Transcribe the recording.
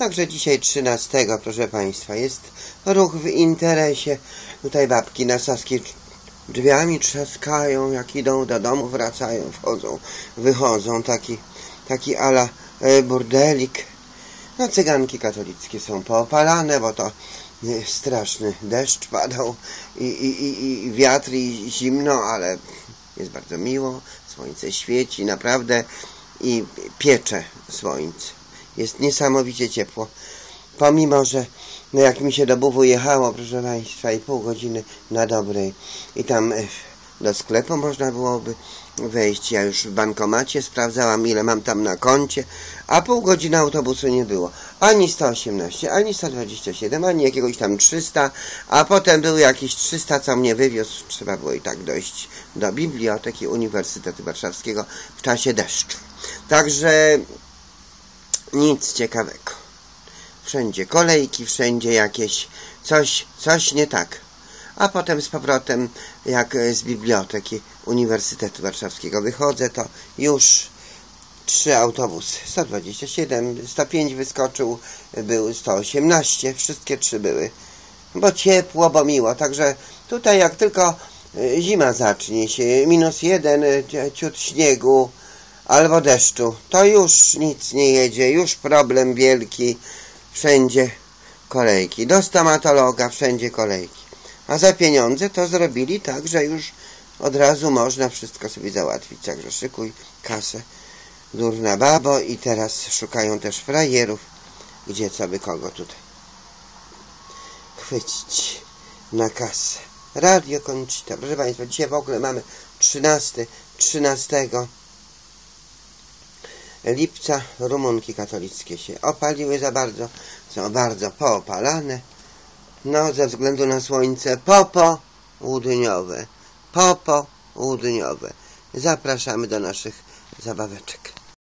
Także dzisiaj 13, proszę Państwa, jest ruch w interesie. Tutaj babki na Saskiej drzwiami trzaskają, jak idą do domu, wracają, wchodzą, wychodzą, taki, taki ala e, burdelik. No cyganki katolickie są poopalane, bo to e, straszny deszcz padał i, i, i, i wiatr i zimno, ale jest bardzo miło, słońce świeci naprawdę i piecze słońce. Jest niesamowicie ciepło. Pomimo, że no jak mi się do Buwu jechało, proszę Państwa, i pół godziny na dobrej i tam e, do sklepu można byłoby wejść. Ja już w bankomacie sprawdzałam, ile mam tam na koncie, a pół godziny autobusu nie było. Ani 118, ani 127, ani jakiegoś tam 300, a potem był jakiś 300, co mnie wywiózł. Trzeba było i tak dojść do Biblioteki Uniwersytetu Warszawskiego w czasie deszczu. Także nic ciekawego. Wszędzie kolejki, wszędzie jakieś coś, coś nie tak. A potem z powrotem, jak z biblioteki Uniwersytetu Warszawskiego wychodzę, to już trzy autobusy. 127, 105 wyskoczył, był 118, wszystkie trzy były. Bo ciepło, bo miło. Także tutaj jak tylko y, zima zacznie się, minus jeden, y, ciut śniegu albo deszczu, to już nic nie jedzie, już problem wielki wszędzie kolejki. Do stomatologa wszędzie kolejki. A za pieniądze to zrobili tak, że już od razu można wszystko sobie załatwić. Także szykuj kasę. Durna babo i teraz szukają też frajerów. Gdzie co by kogo tutaj chwycić na kasę. Radio Kończyta. Proszę Państwa, dzisiaj w ogóle mamy 13, 13 lipca rumunki katolickie się opaliły za bardzo, są bardzo poopalane. No, ze względu na słońce popołudniowe, popołudniowe. Zapraszamy do naszych zabaweczek.